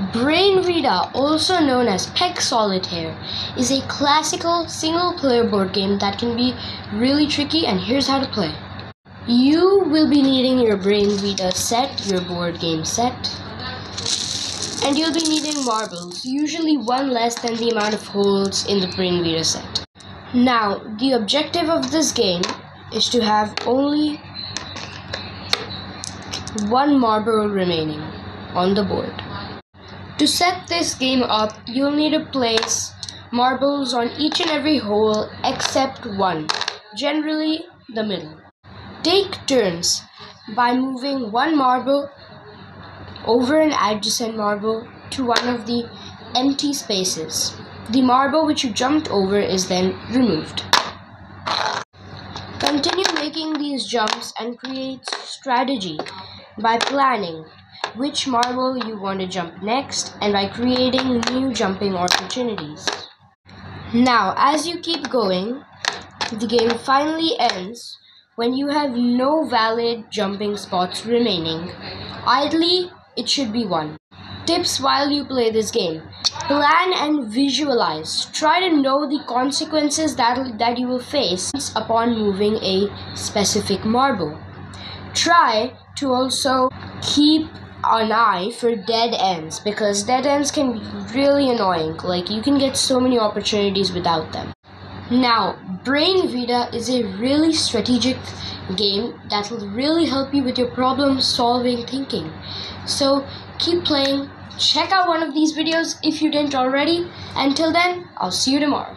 Brain Vita, also known as Peg Solitaire, is a classical single player board game that can be really tricky, and here's how to play. You will be needing your Brain Vita set, your board game set, and you'll be needing marbles, usually one less than the amount of holes in the Brain Vita set. Now, the objective of this game is to have only one marble remaining on the board. To set this game up, you'll need to place marbles on each and every hole except one, generally the middle. Take turns by moving one marble over an adjacent marble to one of the empty spaces. The marble which you jumped over is then removed. Continue making these jumps and create strategy by planning which marble you want to jump next and by creating new jumping opportunities. Now, as you keep going, the game finally ends when you have no valid jumping spots remaining. Ideally, it should be one. Tips while you play this game. Plan and visualize. Try to know the consequences that, that you will face upon moving a specific marble. Try to also keep an eye for dead ends because dead ends can be really annoying. Like, you can get so many opportunities without them. Now, Brain Vita is a really strategic game that will really help you with your problem solving thinking. So, keep playing. Check out one of these videos if you didn't already. Until then, I'll see you tomorrow.